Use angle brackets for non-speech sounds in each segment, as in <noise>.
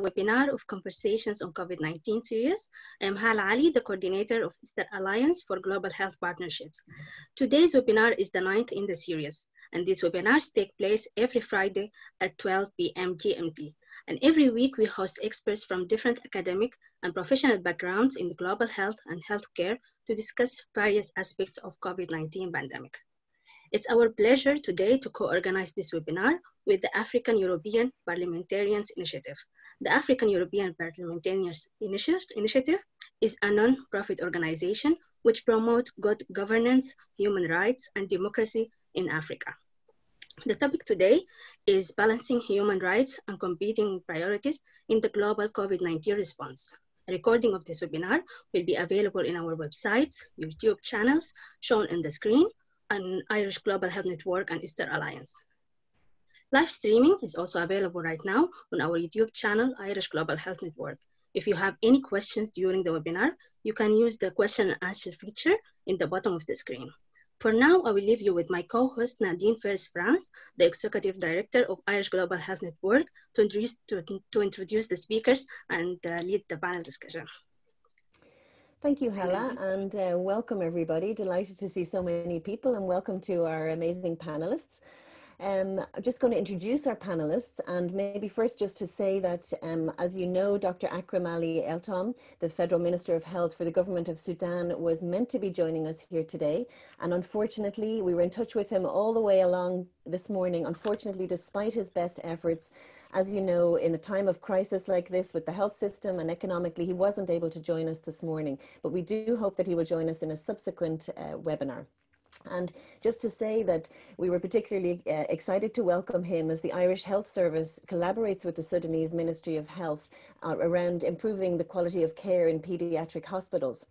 webinar of Conversations on COVID-19 series. I am Hala Ali, the coordinator of ESTHER Alliance for Global Health Partnerships. Today's webinar is the ninth in the series, and these webinars take place every Friday at 12 p.m. GMT. And every week we host experts from different academic and professional backgrounds in global health and healthcare to discuss various aspects of COVID-19 pandemic. It's our pleasure today to co-organize this webinar with the African European Parliamentarians Initiative. The African European Parliamentarians Initiative is a non-profit organization which promotes good governance, human rights, and democracy in Africa. The topic today is balancing human rights and competing priorities in the global COVID-19 response. A recording of this webinar will be available in our websites, YouTube channels shown on the screen, and Irish Global Health Network and ESTHER Alliance. Live streaming is also available right now on our YouTube channel, Irish Global Health Network. If you have any questions during the webinar, you can use the question and answer feature in the bottom of the screen. For now, I will leave you with my co-host Nadine Ferris-France, the Executive Director of Irish Global Health Network, to introduce, to, to introduce the speakers and uh, lead the panel discussion. Thank you, Hala, and uh, welcome everybody. Delighted to see so many people and welcome to our amazing panelists. Um, I'm just going to introduce our panelists and maybe first just to say that, um, as you know, Dr. Akram Ali Eltom, the Federal Minister of Health for the Government of Sudan, was meant to be joining us here today. And unfortunately, we were in touch with him all the way along this morning. Unfortunately, despite his best efforts, as you know, in a time of crisis like this with the health system and economically, he wasn't able to join us this morning. But we do hope that he will join us in a subsequent uh, webinar. And just to say that we were particularly uh, excited to welcome him as the Irish Health Service collaborates with the Sudanese Ministry of Health uh, around improving the quality of care in paediatric hospitals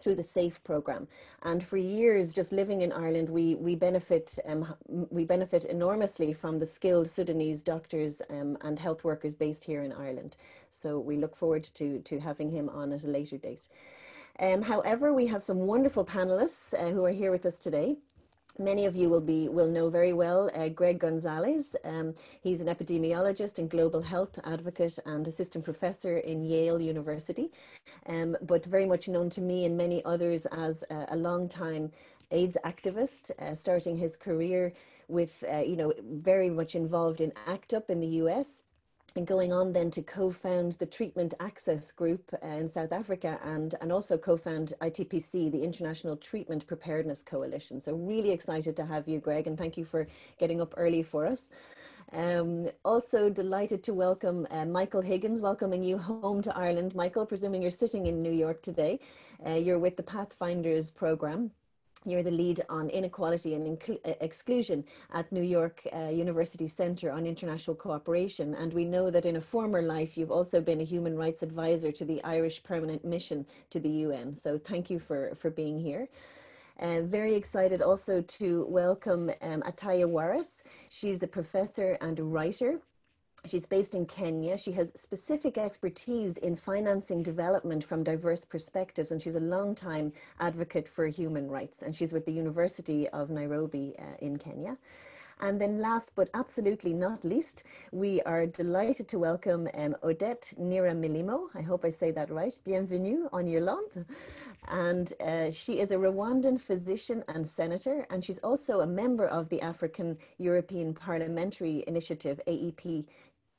through the SAFE program. And for years, just living in Ireland, we, we, benefit, um, we benefit enormously from the skilled Sudanese doctors um, and health workers based here in Ireland. So we look forward to, to having him on at a later date. Um, however, we have some wonderful panelists uh, who are here with us today. Many of you will be will know very well uh, Gregg Gonsalves. Um, he's an epidemiologist and global health advocate and assistant professor in Yale University, um, but very much known to me and many others as a long time AIDS activist, uh, starting his career with, uh, you know, very much involved in ACT UP in the US and going on then to co-found the Treatment Access Group uh, in South Africa and, and also co-found ITPC, the International Treatment Preparedness Coalition. So really excited to have you, Gregg, and thank you for getting up early for us. Um, also delighted to welcome uh, Michael Higgins, welcoming you home to Ireland. Michael, presuming you're sitting in New York today, uh, you're with the Pathfinders program. You're the lead on inequality and exclusion at New York uh, University Center on International Cooperation. And we know that in a former life, you've also been a human rights advisor to the Irish Permanent Mission to the UN. So thank you for, for being here. Uh, very excited also to welcome um, Attiya Waris. She's a professor and a writer She's based in Kenya. She has specific expertise in financing development from diverse perspectives, and she's a long-time advocate for human rights. And she's with the University of Nairobi uh, in Kenya. And then last but absolutely not least, we are delighted to welcome um, Odette Nyiramilimo. I hope I say that right. Bienvenue on Irlande. And uh, she is a Rwandan physician and senator, and she's also a member of the African European Parliamentary Initiative, AEP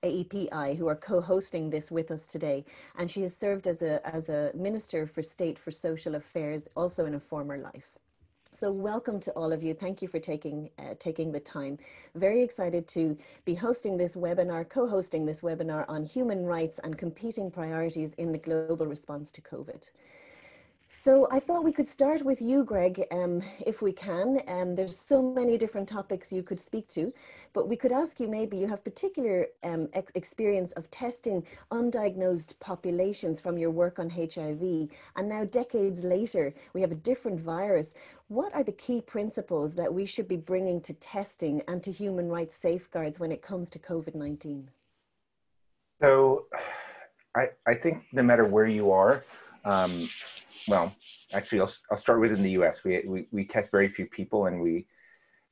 AEPI, who are co-hosting this with us today. And she has served as a, as a Minister for State for Social Affairs, also in a former life. So welcome to all of you. Thank you for taking, uh, taking the time. Very excited to be hosting this webinar, co-hosting this webinar on human rights and competing priorities in the global response to COVID. So I thought we could start with you, Gregg, um, if we can. Um, there's so many different topics you could speak to, but we could ask you maybe you have particular um, ex experience of testing undiagnosed populations from your work on HIV, and now decades later, we have a different virus. What are the key principles that we should be bringing to testing and to human rights safeguards when it comes to COVID-19? So I, I think no matter where you are, um, well, actually, I'll, I'll start with in the US. We, we, we test very few people and we,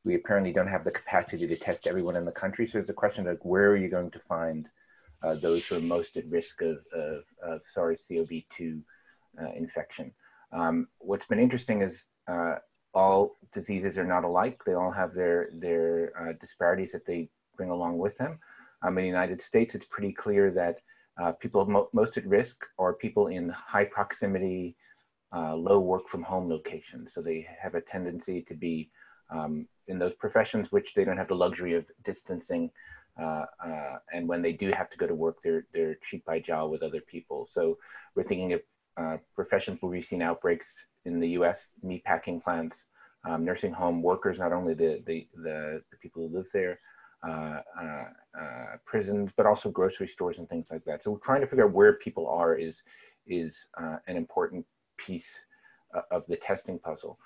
we apparently don't have the capacity to test everyone in the country. So it's a question of where are you going to find uh, those who are most at risk of, of, of SARS-CoV-2 uh, infection. Um, what's been interesting is uh, all diseases are not alike. They all have their, their uh, disparities that they bring along with them. Um, in the United States, it's pretty clear that uh, people mo most at risk are people in high proximity, uh, low work from home locations. So they have a tendency to be um, in those professions which they don't have the luxury of distancing. Uh, uh, and when they do have to go to work, they're, they're cheek by jowl with other people. So we're thinking of uh, professions where we've seen outbreaks in the US, meatpacking plants, um, nursing home workers, not only the, the, the, the people who live there, uh, uh, uh, prisons, but also grocery stores and things like that. So trying to figure out where people are is, is an important piece of the testing puzzle.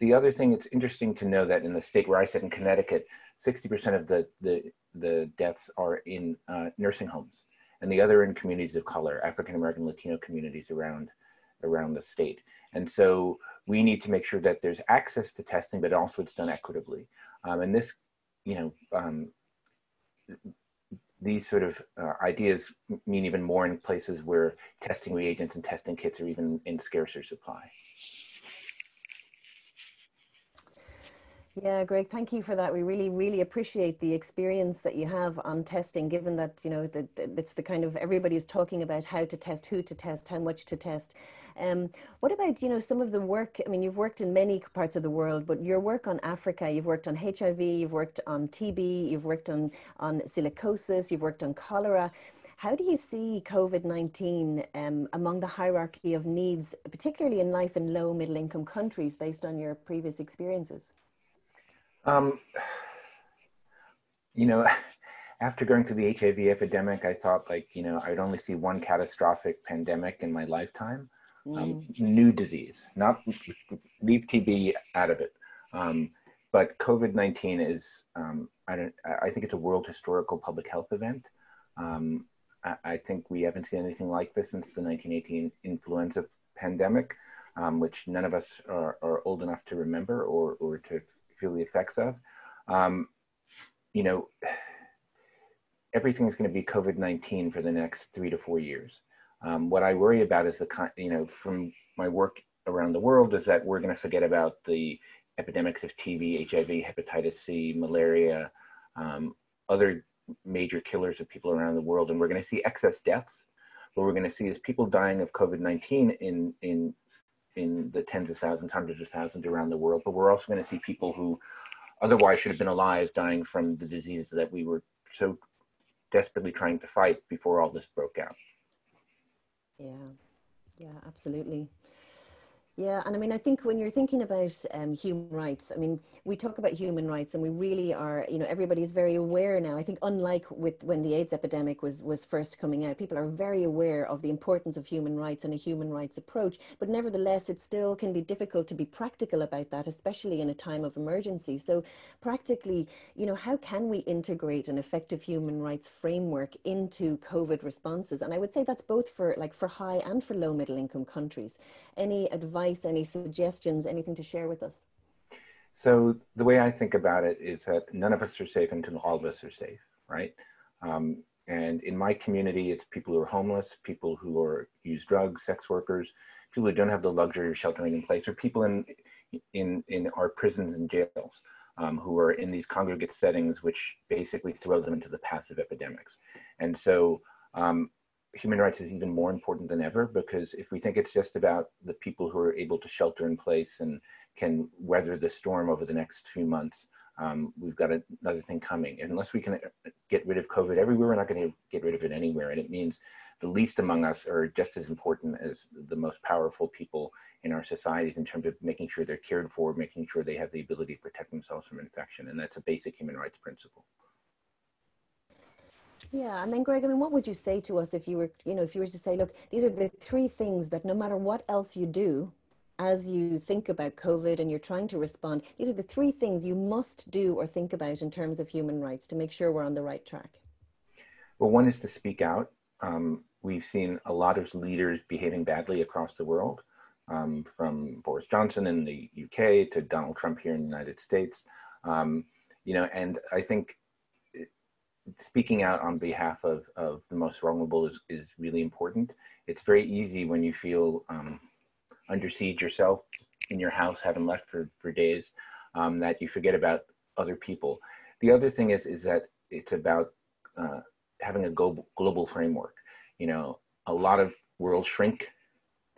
The other thing it's interesting to know that in the state where I sit in Connecticut, 60% of the, the, the deaths are in uh, nursing homes and the other in communities of color, African American, Latino communities around, around the state. And so we need to make sure that there's access to testing, but also it's done equitably. Um, and this, you know, um, these sort of uh, ideas mean even more in places where testing reagents and testing kits are even in scarcer supply. Yeah, Gregg, thank you for that. We really, really appreciate the experience that you have on testing, given that, you know, that it's the kind of everybody is talking about how to test, who to test, how much to test. Um, what about, you know, some of the work, I mean, you've worked in many parts of the world, but your work on Africa, you've worked on HIV, you've worked on TB, you've worked on, on silicosis, you've worked on cholera. How do you see COVID-19 um, among the hierarchy of needs, particularly in life in low middle income countries based on your previous experiences? Um, you know, <laughs> after going through the HIV epidemic, I thought like, you know, I'd only see one catastrophic pandemic in my lifetime. Um, mm. Um, new disease, not leave TB out of it. Um, but COVID-19 is, um, I, don't, I think it's a world historical public health event. Um, I, I, think we haven't seen anything like this since the 1918 influenza pandemic, um, which none of us are, are, old enough to remember or, or to feel the effects of. Um, you know, everything is going to be COVID-19 for the next three to four years. Um, what I worry about is the, kind, you know, from my work around the world is that we're going to forget about the epidemics of TB, HIV, hepatitis C, malaria, um, other major killers of people around the world. And we're going to see excess deaths. What we're going to see is people dying of COVID-19 in, in in the tens of thousands, hundreds of thousands around the world, but we're also going to see people who otherwise should have been alive dying from the diseases that we were so desperately trying to fight before all this broke out. Yeah, yeah, absolutely. Yeah, and I mean, I think when you're thinking about um, human rights, I mean, we talk about human rights, and we really are. You know, everybody's very aware now. I think, unlike with when the AIDS epidemic was was first coming out, people are very aware of the importance of human rights and a human rights approach. But nevertheless, it still can be difficult to be practical about that, especially in a time of emergency. So, practically, you know, how can we integrate an effective human rights framework into COVID responses? And I would say that's both for like for high and for low middle income countries. Any advice? Advice, any suggestions, anything to share with us? So the way I think about it is that none of us are safe until all of us are safe, right? Um, and in my community, it's people who are homeless, people who are use drugs, sex workers, people who don't have the luxury of sheltering in place, or people in in in our prisons and jails um, who are in these congregate settings, which basically throw them into the passive epidemics. And so um, human rights is even more important than ever because if we think it's just about the people who are able to shelter in place and can weather the storm over the next few months, um, we've got another thing coming. And unless we can uh, get rid of COVID everywhere, we're not going to get rid of it anywhere. And it means the least among us are just as important as the most powerful people in our societies in terms of making sure they're cared for, making sure they have the ability to protect themselves from infection. And that's a basic human rights principle. Yeah, and then Gregg, I mean, what would you say to us if you were, you know, if you were to say, look, these are the three things that no matter what else you do, as you think about COVID and you're trying to respond, these are the three things you must do or think about in terms of human rights to make sure we're on the right track. Well, one is to speak out. Um, we've seen a lot of leaders behaving badly across the world, um, from Boris Johnson in the UK to Donald Trump here in the United States. Um, you know, and I think speaking out on behalf of, of the most vulnerable is, is really important. It's very easy when you feel um, under siege yourself in your house, having left for, for days, um, that you forget about other people. The other thing is, is that it's about uh, having a global, global framework. You know, a lot of worlds shrink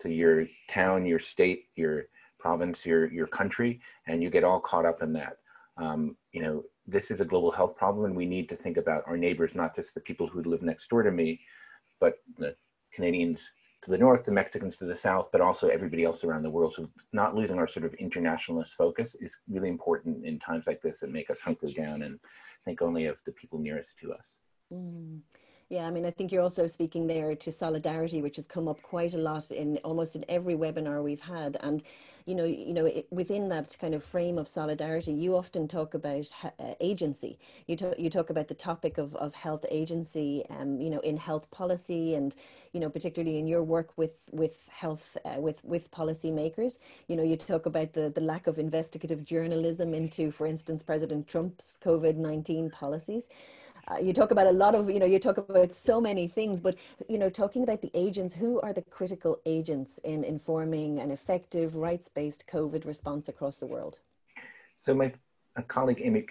to your town, your state, your province, your, your country, and you get all caught up in that. Um, you know, this is a global health problem and we need to think about our neighbors, not just the people who live next door to me, but the Canadians to the north, the Mexicans to the south, but also everybody else around the world. So not losing our sort of internationalist focus is really important in times like this that make us hunker down and think only of the people nearest to us. Mm. Yeah, I mean, I think you're also speaking there to solidarity, which has come up quite a lot in almost in every webinar we've had. And, you know, you know, it, within that kind of frame of solidarity, you often talk about uh, agency. You talk, you talk about the topic of, of health agency, um, you know, in health policy, and you know, particularly in your work with with health uh, with with policymakers. You know, you talk about the the lack of investigative journalism into, for instance, President Trump's COVID nineteen policies uh, you talk about a lot of you know you talk about so many things but you know talking about the agents who are the critical agents in informing an effective rights-based covid response across the world? So my colleague Amy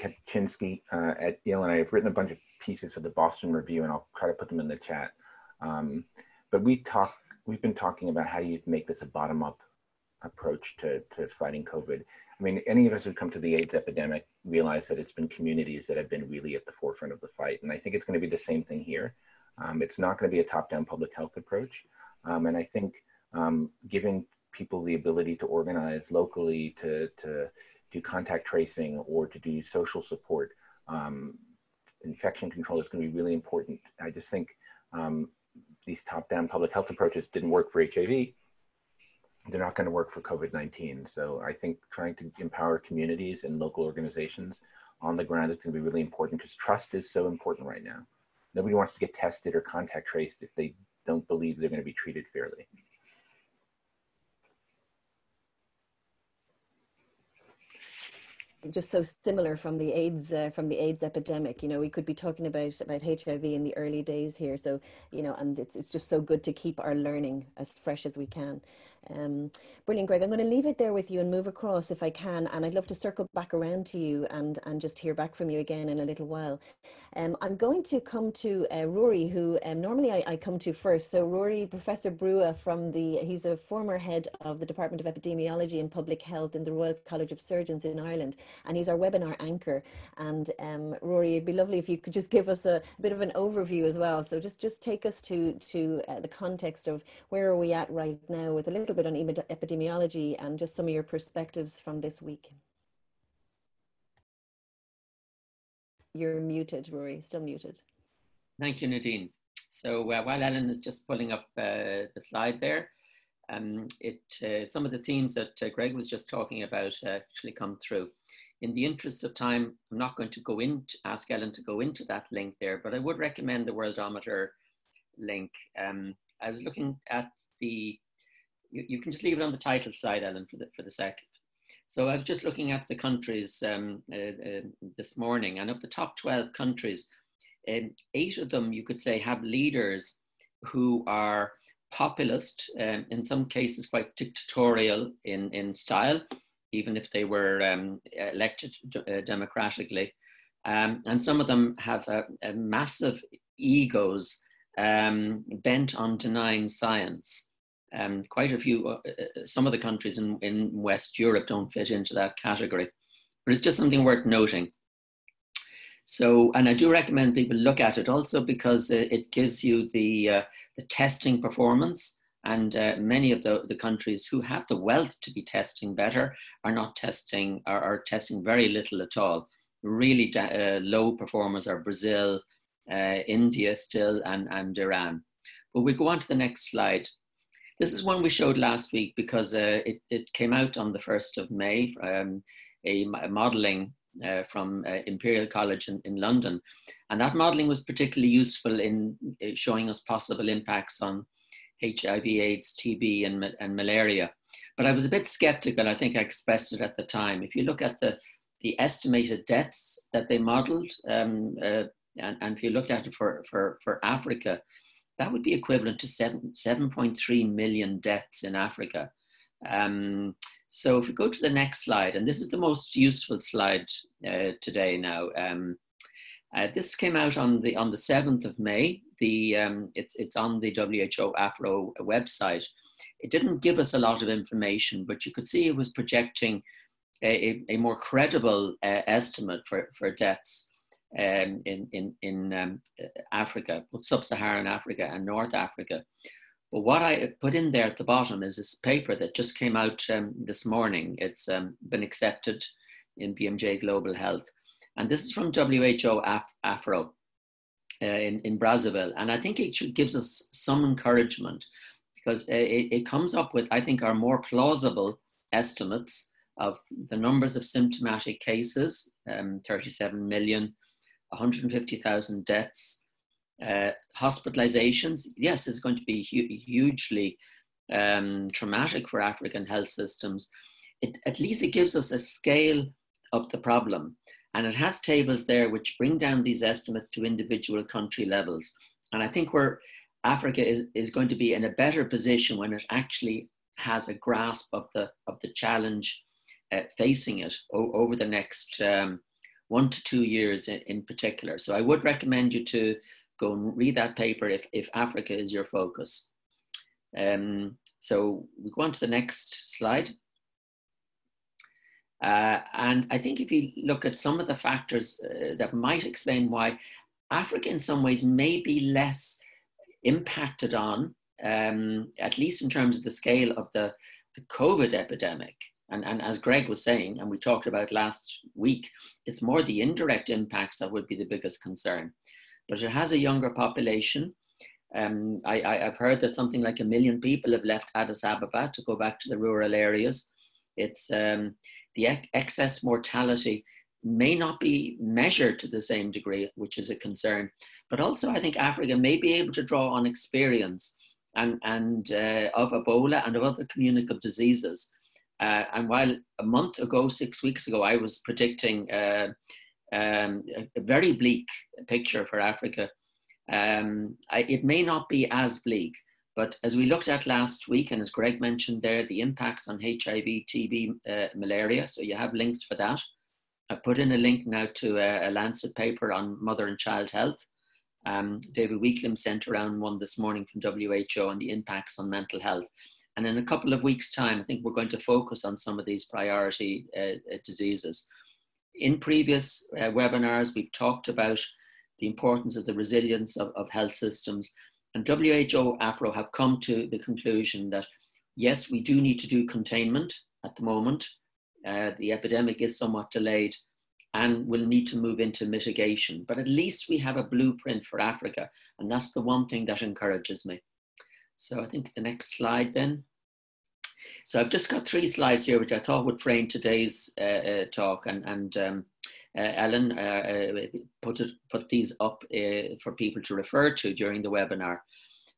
Kapczynski uh, at yale and i have written a bunch of pieces for the boston review and i'll try to put them in the chat. Um, but we talk we've been talking about how you make this a bottom-up approach to, to fighting covid I mean, any of us who come to the AIDS epidemic realize that it's been communities that have been really at the forefront of the fight. And I think it's going to be the same thing here. Um, it's not going to be a top down public health approach. Um, and I think um, giving people the ability to organize locally, to, to do contact tracing, or to do social support, um, infection control is going to be really important. I just think um, these top down public health approaches didn't work for HIV they're not going to work for COVID-19. So I think trying to empower communities and local organizations on the ground is going to be really important because trust is so important right now. Nobody wants to get tested or contact traced if they don't believe they're going to be treated fairly. just so similar from the AIDS uh, from the AIDS epidemic. You know, we could be talking about about HIV in the early days here. So you know, and it's it's just so good to keep our learning as fresh as we can. Um, brilliant, Gregg. I'm going to leave it there with you and move across if I can. And I'd love to circle back around to you and, and just hear back from you again in a little while. Um, I'm going to come to uh, Rory, who um, normally I, I, come to first. So Rory, Professor Brugha from the, he's a former head of the Department of Epidemiology and Public Health in the Royal College of Surgeons in Ireland. And he's our webinar anchor. And um, Rory, it'd be lovely if you could just give us a, a, bit of an overview as well. So just, just take us to, to uh, the context of where are we at right now with a little little bit on epidemiology and just some of your perspectives from this week. You're muted, Rory, still muted. Thank you, Nadine. So uh, while Ellen is just pulling up uh, the slide there, um, it uh, some of the themes that uh, Gregg was just talking about actually come through. In the interest of time, I'm not going to go into ask Ellen to go into that link there, but I would recommend the Worldometer link. Um, I was looking at the you, you can just leave it on the title side, Ellen, for the, for the sec. So I was just looking at the countries um, uh, uh, this morning, and of the top 12 countries, um, eight of them, you could say, have leaders who are populist, um, in some cases quite dictatorial in, in style, even if they were um, elected uh, democratically. Um, and some of them have a, a massive egos um, bent on denying science. Um, quite a few, uh, uh, some of the countries in, in West Europe don't fit into that category, but it's just something worth noting. So, and I do recommend people look at it also because uh, it gives you the, uh, the testing performance. And uh, many of the, the countries who have the wealth to be testing better are not testing, are, are testing very little at all. Really uh, low performers are Brazil, India still, and, and Iran. But we go on to the next slide. This is one we showed last week because uh, it, it came out on the 1st of May, um, a, a modelling uh, from uh, Imperial College in, in London. And that modelling was particularly useful in uh, showing us possible impacts on HIV, AIDS, TB, and, and malaria. But I was a bit skeptical, I think I expressed it at the time. If you look at the, the estimated deaths that they modelled, um, uh, And, and if you looked at it for, for, for Africa, that would be equivalent to 7, 7.3 million deaths in Africa. Um, so if we go to the next slide, and this is the most useful slide uh, today now. Um, uh, this came out on the on the 7th of May. The um, it's it's on the WHO Afro website. It didn't give us a lot of information, but you could see it was projecting a, a more credible uh, estimate for, for deaths um, in, in, in um, Africa, sub-Saharan Africa and North Africa. But what I put in there at the bottom is this paper that just came out um, this morning. It's um, been accepted in BMJ Global Health. And this is from WHO Af- Afro uh, in, in Brazzaville. And I think it should, gives us some encouragement because it, it comes up with, I think, our more plausible estimates of the numbers of symptomatic cases um, 37 million, 150,000 deaths, uh, hospitalizations. Yes, it's going to be hu- hugely um, traumatic for African health systems. It, at least it gives us a scale of the problem. And it has tables there which bring down these estimates to individual country levels. And I think where Africa is, is going to be in a better position when it actually has a grasp of the, of the challenge uh, facing it over the next um, one to two years in, in, particular. So I would recommend you to go and read that paper if, if Africa is your focus. Um, so we go on to the next slide. Uh, and I think if you look at some of the factors uh, that might explain why Africa in some ways may be less impacted on, um, at least in terms of the scale of the, the COVID epidemic, and, and as Gregg was saying, and we talked about last week, it's more the indirect impacts that would be the biggest concern. But it has a younger population. Um, I, I, have heard that something like a million people have left Addis Ababa to go back to the rural areas. It's um, the ex- excess mortality may not be measured to the same degree, which is a concern. But also, I think Africa may be able to draw on experience and, and uh, of Ebola and of other communicable diseases uh, and while a month ago, six weeks ago, I was predicting uh, um, a, very bleak picture for Africa, um, I, it may not be as bleak. But as we looked at last week, and as Gregg mentioned there, the impacts on HIV, TB, uh, malaria, so you have links for that. I put in a link now to a, a Lancet paper on mother and child health. Um, David Weakliam sent around one this morning from WHO on the impacts on mental health. And in a couple of weeks' time, I think we're going to focus on some of these priority uh, uh diseases. In previous uh, webinars, we've talked about the importance of the resilience of, of health systems. And WHO AFRO have come to the conclusion that yes, we do need to do containment at the moment. Uh, the epidemic is somewhat delayed and we'll need to move into mitigation. But at least we have a blueprint for Africa. And that's the one thing that encourages me. So I think the next slide then. So I've just got three slides here, which I thought would frame today's uh, uh, talk. And, and um, uh, Ellen uh, uh, put, it, put these up uh, for people to refer to during the webinar.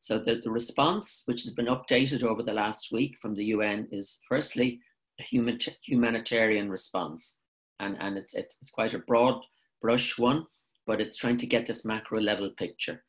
So the, the response, which has been updated over the last week from the UN, is firstly a human, humanitarian response. And, and it's, it's, it's quite a broad brush one, but it's trying to get this macro level picture.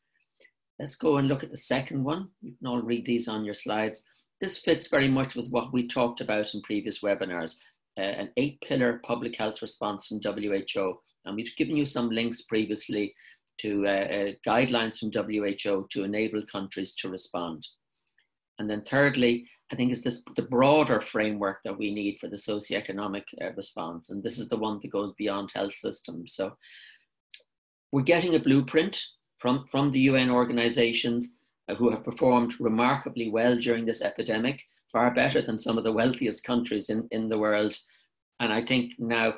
Let's go and look at the second one. You can all read these on your slides. This fits very much with what we talked about in previous webinars, uh, an eight pillar public health response from WHO. And we've given you some links previously to uh, uh, guidelines from WHO to enable countries to respond. And then thirdly, I think is this the broader framework that we need for the socioeconomic uh, response. And this is the one that goes beyond health systems. So we're getting a blueprint from, from the UN organizations uh, who have performed remarkably well during this epidemic, far better than some of the wealthiest countries in, in the world. And I think now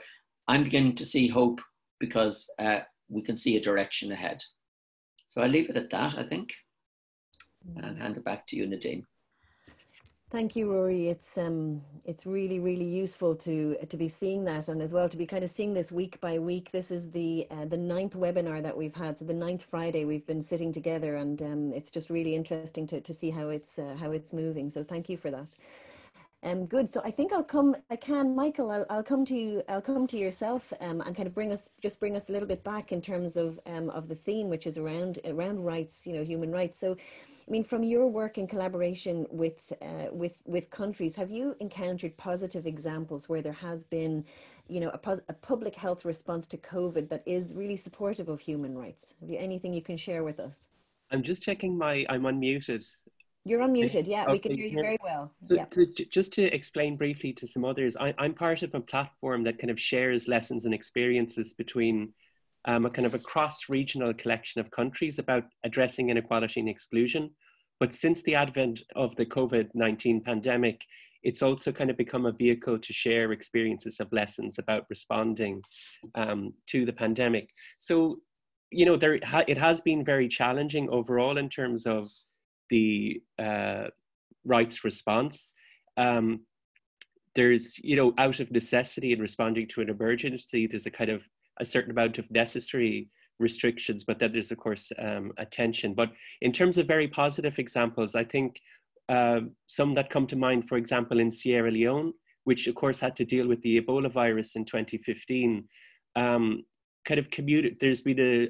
I'm beginning to see hope because uh, we can see a direction ahead. So I'll leave it at that, I think, and hand it back to you, Nadine. Thank you, Rory. It's um, it's really, really useful to to be seeing that, and as well to be kind of seeing this week by week. This is the uh, the ninth webinar that we've had, so the ninth Friday we've been sitting together, and um, it's just really interesting to to see how it's uh, how it's moving. So thank you for that. Um, good. So I think I'll come. I can, Michael. I'll, I'll come to you. I'll come to yourself um, and kind of bring us just bring us a little bit back in terms of um, of the theme, which is around around rights. You know, human rights. So, I mean, from your work in collaboration with uh, with with countries, have you encountered positive examples where there has been, you know, a, a public health response to COVID that is really supportive of human rights? Have you anything you can share with us? I'm just checking my. I'm unmuted. You're unmuted. Yeah, okay. we can hear you very well. So yeah. To, just to explain briefly to some others, I, am part of a platform that kind of shares lessons and experiences between um, a kind of a cross-regional collection of countries about addressing inequality and exclusion. But since the advent of the COVID-19 pandemic, it's also kind of become a vehicle to share experiences of lessons about responding um, to the pandemic. So, you know, there it has been very challenging overall in terms of the uh, rights response. Um, there's, you know, out of necessity in responding to an emergency, there's a kind of a certain amount of necessary restrictions, but then there's of course um, attention. But in terms of very positive examples, I think uh, some that come to mind, for example, in Sierra Leone, which of course had to deal with the Ebola virus in 2015, um, kind of commuted, there's been a,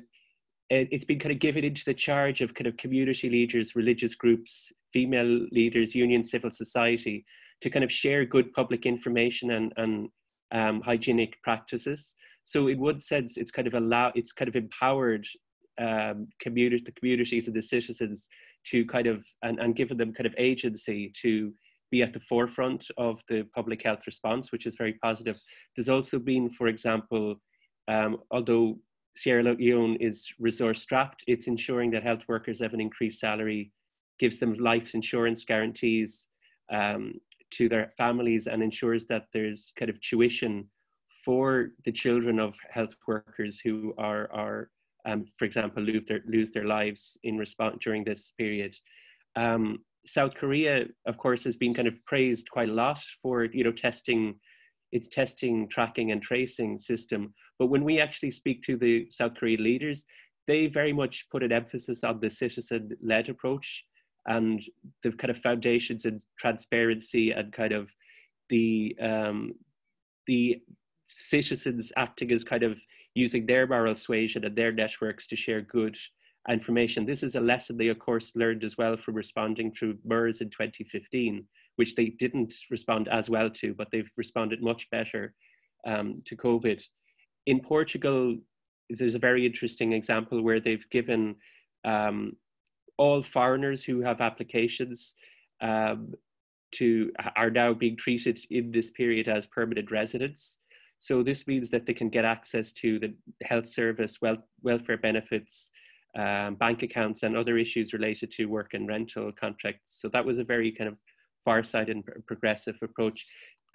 it's been kind of given into the charge of kind of community leaders, religious groups, female leaders, union, civil society, to kind of share good public information and, and um, hygienic practices. So in one sense, it's kind of allow, it's kind of empowered um, community, the communities and the citizens to kind of, and, and given them kind of agency to be at the forefront of the public health response, which is very positive. There's also been, for example, um, although Sierra Leone is resource strapped. It's ensuring that health workers have an increased salary, gives them life insurance guarantees um, to their families, and ensures that there's kind of tuition for the children of health workers who are, are um, for example, lose their, lose their lives in response during this period. Um, South Korea, of course, has been kind of praised quite a lot for you know testing its testing, tracking, and tracing system. But when we actually speak to the South Korean leaders, they very much put an emphasis on the citizen-led approach and the kind of foundations and transparency and kind of the um, the citizens acting as kind of using their moral suasion and their networks to share good information. This is a lesson they, of course, learned as well from responding through MERS in 2015 which they didn't respond as well to, but they've responded much better um, to COVID. In Portugal, there's a very interesting example where they've given um, all foreigners who have applications um, to are now being treated in this period as permanent residents. So this means that they can get access to the health service, wel- welfare benefits, um, bank accounts, and other issues related to work and rental contracts. So that was a very kind of far-sighted and progressive approach.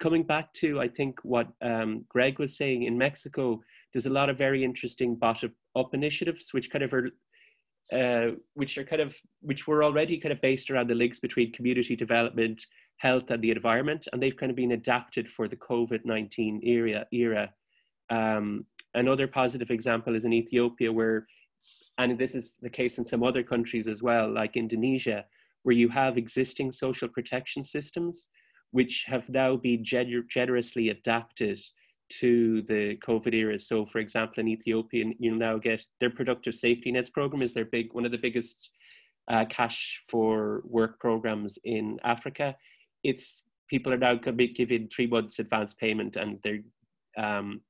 Coming back to, I think, what um, Gregg was saying in Mexico, there's a lot of very interesting bottom up initiatives, which kind of are, uh, which are kind of, which were already kind of based around the links between community development, health, and the environment, and they've kind of been adapted for the COVID-19 era. Era. Um, another positive example is in Ethiopia, where, and this is the case in some other countries as well, like Indonesia, where you have existing social protection systems which have now been gener- generously adapted to the COVID era. So, for example, in Ethiopia, you'll now get their productive safety nets program is their big one of the biggest uh, cash for work programs in Africa. It's people are now going to be given three months advance payment, and their um,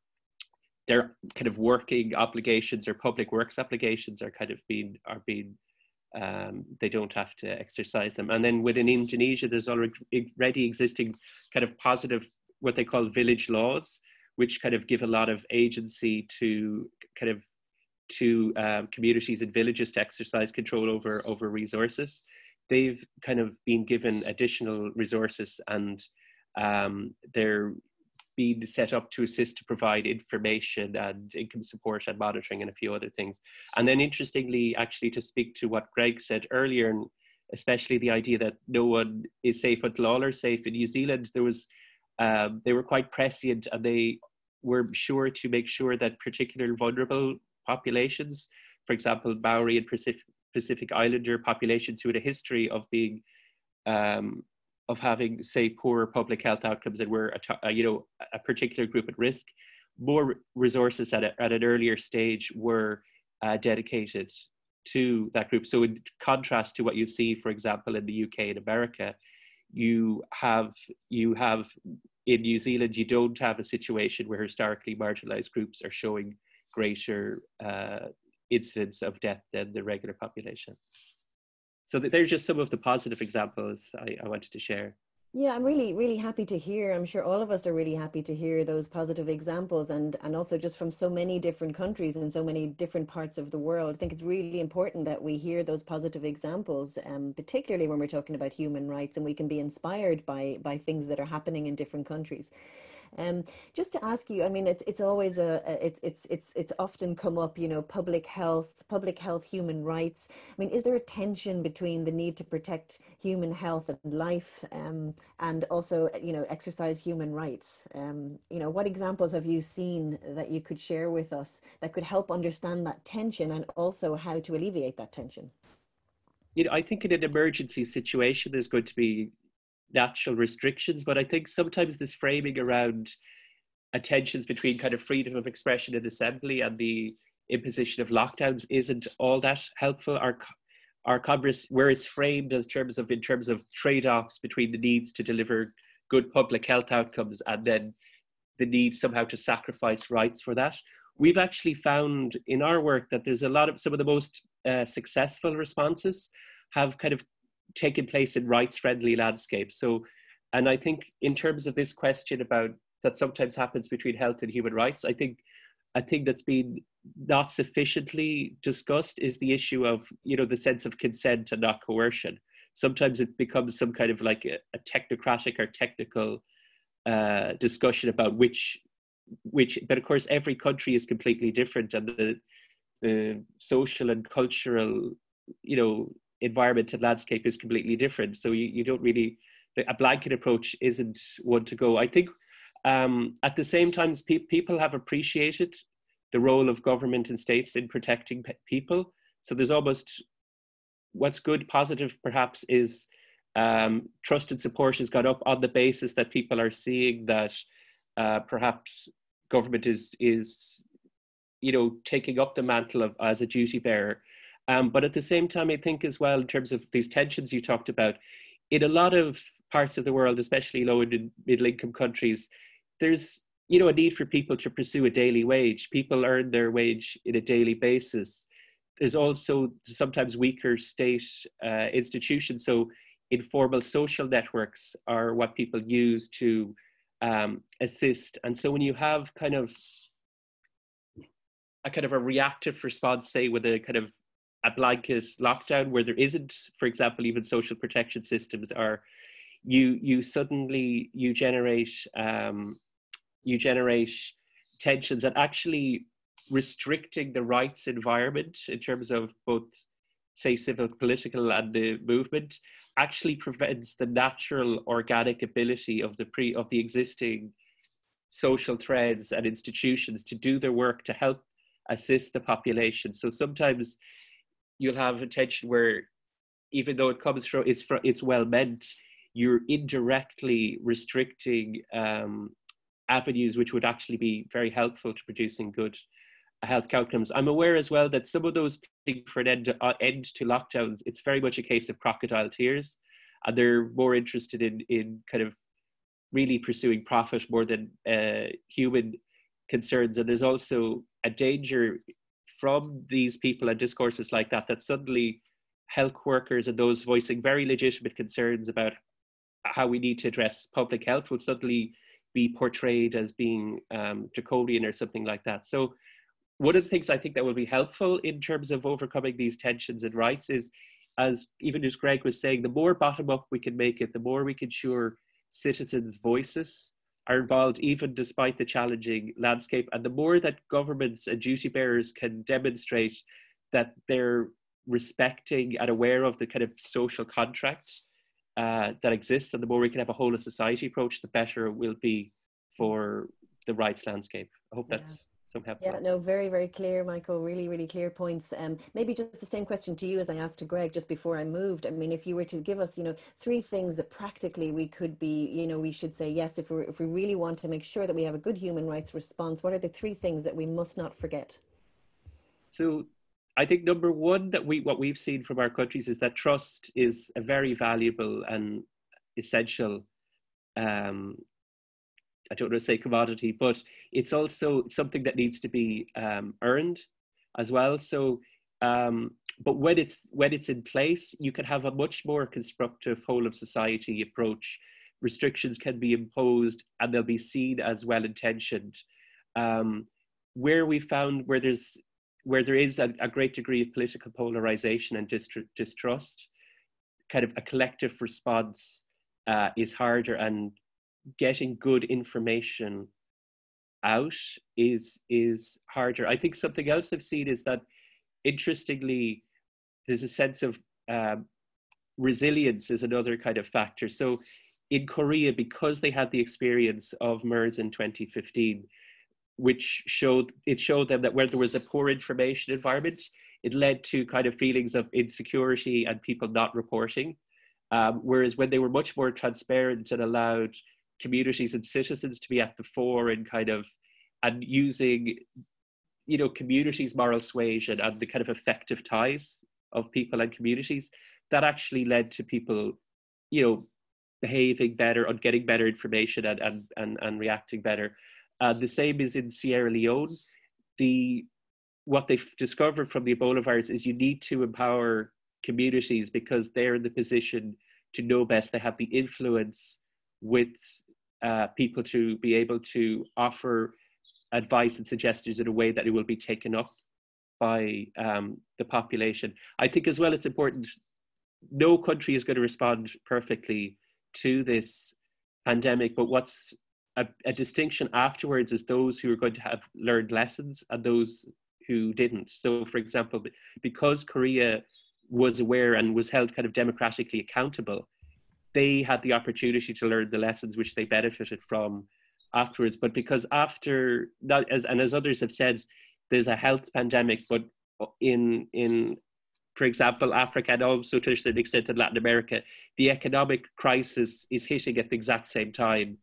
their kind of working obligations or public works obligations are kind of being are being um, they don't have to exercise them. And then within Indonesia, there's already existing kind of positive, what they call village laws, which kind of give a lot of agency to kind of to um, communities and villages to exercise control over over resources. They've kind of been given additional resources and um, they're been set up to assist to provide information and income support and monitoring and a few other things. And then interestingly, actually to speak to what Gregg said earlier, and especially the idea that no one is safe until all are safe. In New Zealand, there was um, they were quite prescient and they were sure to make sure that particular vulnerable populations, for example, Maori and Pacific, Pacific Islander populations who had a history of being um, of having, say, poor public health outcomes and were, a, you know, a particular group at risk, more resources at, a, at an earlier stage were uh, dedicated to that group. So, in contrast to what you see, for example, in the UK and America, you have you have in New Zealand, you don't have a situation where historically marginalized groups are showing greater uh, incidence of death than the regular population. So they're just some of the positive examples I, I wanted to share. Yeah, I'm really, really happy to hear. I'm sure all of us are really happy to hear those positive examples and, and also just from so many different countries and so many different parts of the world. I think it's really important that we hear those positive examples, um, particularly when we're talking about human rights and we can be inspired by, by things that are happening in different countries. Um, just to ask you, I mean, it's it's always a, it's it's it's it's often come up, you know, public health, public health, human rights. I mean, is there a tension between the need to protect human health and life, um, and also, you know, exercise human rights? Um, you know, what examples have you seen that you could share with us that could help understand that tension and also how to alleviate that tension? You know, I think in an emergency situation, there's going to be natural restrictions, but I think sometimes this framing around tensions between kind of freedom of expression and assembly and the imposition of lockdowns isn't all that helpful. Our our Congress, where it's framed as terms of in terms of trade-offs between the needs to deliver good public health outcomes and then the need somehow to sacrifice rights for that. We've actually found in our work that there's a lot of some of the most uh, successful responses have kind of taken place in rights friendly landscapes. So, and I think in terms of this question about that sometimes happens between health and human rights, I think a thing that's been not sufficiently discussed is the issue of you know the sense of consent and not coercion. Sometimes it becomes some kind of like a, a technocratic or technical uh, discussion about which which but of course every country is completely different and the the social and cultural you know environment and landscape is completely different. So you, you don't really, a blanket approach isn't one to go. I think um, at the same time, pe- people have appreciated the role of government and states in protecting pe- people. So there's almost what's good, positive perhaps, is um, trust and support has gone up on the basis that people are seeing that uh, perhaps government is is you know taking up the mantle of as a duty bearer um, but at the same time, I think as well, in terms of these tensions you talked about, in a lot of parts of the world, especially low and middle income countries, there's you know a need for people to pursue a daily wage. People earn their wage in a daily basis. There's also sometimes weaker state uh, institutions, so informal social networks are what people use to um, assist. And so when you have kind of a kind of a reactive response, say with a kind of a blanket lockdown where there isn't, for example, even social protection systems, are you you suddenly you generate um, you generate tensions and actually restricting the rights environment in terms of both say civil political and the movement actually prevents the natural organic ability of the pre of the existing social threads and institutions to do their work to help assist the population. So sometimes you'll have attention where even though it comes from it's from it's well meant you're indirectly restricting um, avenues which would actually be very helpful to producing good health outcomes. I'm aware as well that some of those for an end, uh, end to lockdowns, it's very much a case of crocodile tears, and they're more interested in in kind of really pursuing profit more than uh, human concerns. And there's also a danger from these people and discourses like that that suddenly health workers and those voicing very legitimate concerns about how we need to address public health will suddenly be portrayed as being um, draconian or something like that. So one of the things I think that will be helpful in terms of overcoming these tensions and rights is, as even as Gregg was saying, the more bottom up we can make it, the more we can ensure citizens' voices are involved even despite the challenging landscape. And the more that governments and duty bearers can demonstrate that they're respecting and aware of the kind of social contract uh, that exists, and the more we can have a whole of society approach, the better it will be for the rights landscape. I hope that's. Yeah, no, very, very clear, Michael. Really, really clear points. Um, maybe just the same question to you as I asked to Gregg just before I moved. I mean, if you were to give us, you know, three things that practically we could be, you know, we should say yes if we if we really want to make sure that we have a good human rights response. What are the three things that we must not forget? So, I think number one that we what we've seen from our countries is that trust is a very valuable and essential um, I don't want to say commodity, but it's also something that needs to be um, earned as well. So, um, but when it's when it's in place, you can have a much more constructive whole of society approach. Restrictions can be imposed, and they'll be seen as well intentioned. Um, where we found where there's where there is a, a great degree of political polarization and distrust, kind of a collective response uh, is harder and getting good information out is is harder. I think something else I've seen is that interestingly, there's a sense of um, resilience is another kind of factor. So in Korea, because they had the experience of MERS in 2015, which showed it showed them that where there was a poor information environment, it led to kind of feelings of insecurity and people not reporting. Um, whereas when they were much more transparent and allowed communities and citizens to be at the fore and kind of and using you know communities moral suasion and the kind of effective ties of people and communities that actually led to people you know behaving better and getting better information and and and, and reacting better. Uh, the same is in sierra leone. The what they've discovered from the ebola virus is you need to empower communities because they're in the position to know best. They have the influence with uh, people to be able to offer advice and suggestions in a way that it will be taken up by um, the population. I think as well it's important, no country is going to respond perfectly to this pandemic, but what's a, a distinction afterwards is those who are going to have learned lessons and those who didn't. So, for example, because Korea was aware and was held kind of democratically accountable, they had the opportunity to learn the lessons which they benefited from afterwards. But because after that, as and as others have said, there's a health pandemic, but in in for example, Africa and also to a certain extent in Latin America, the economic crisis is hitting at the exact same time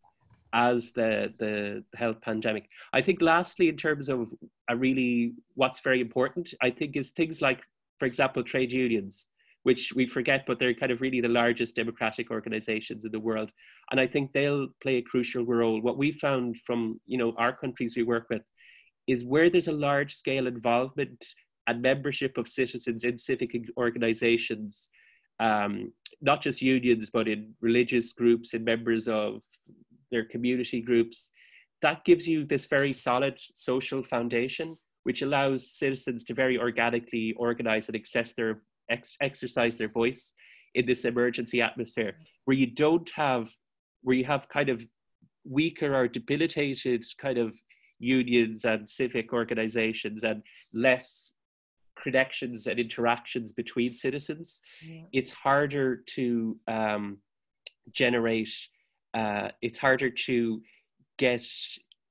as the the health pandemic. I think lastly, in terms of a really what's very important, I think is things like, for example, trade unions which we forget, but they're kind of really the largest democratic organizations in the world. And I think they'll play a crucial role. What we found from you know our countries we work with is where there's a large scale involvement and membership of citizens in civic organizations, um, not just unions, but in religious groups and members of their community groups. That gives you this very solid social foundation, which allows citizens to very organically organize and access their ex- exercise their voice in this emergency atmosphere where you don't have where you have kind of weaker or debilitated kind of unions and civic organizations and less connections and interactions between citizens yeah. it's harder to um, generate uh, it's harder to get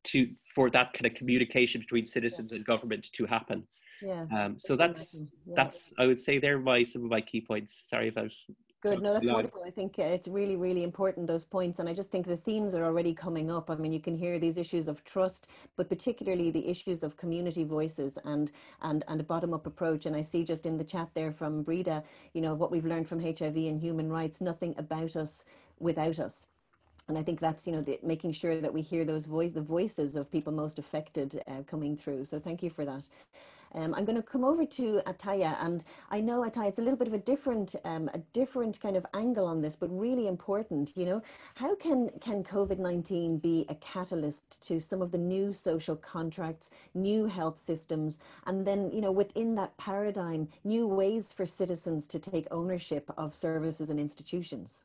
to for that kind of communication between citizens yeah. and government to happen yeah. Um, so that's yeah. that's I would say they're my some of my key points. Sorry about. Good. No, that's wonderful. I think uh, it's really, really important those points, and I just think the themes are already coming up. I mean, you can hear these issues of trust, but particularly the issues of community voices and and and a bottom-up approach. And I see just in the chat there from Breda, you know, what we've learned from HIV and human rights: nothing about us without us and I think that's you know the, making sure that we hear those voice the voices of people most affected uh, coming through. So thank you for that. Um, I'm going to come over to Attiya, and I know Attiya, it's a little bit of a different, um, a different kind of angle on this, but really important. You know, how can can COVID-19 be a catalyst to some of the new social contracts, new health systems, and then you know within that paradigm, new ways for citizens to take ownership of services and institutions?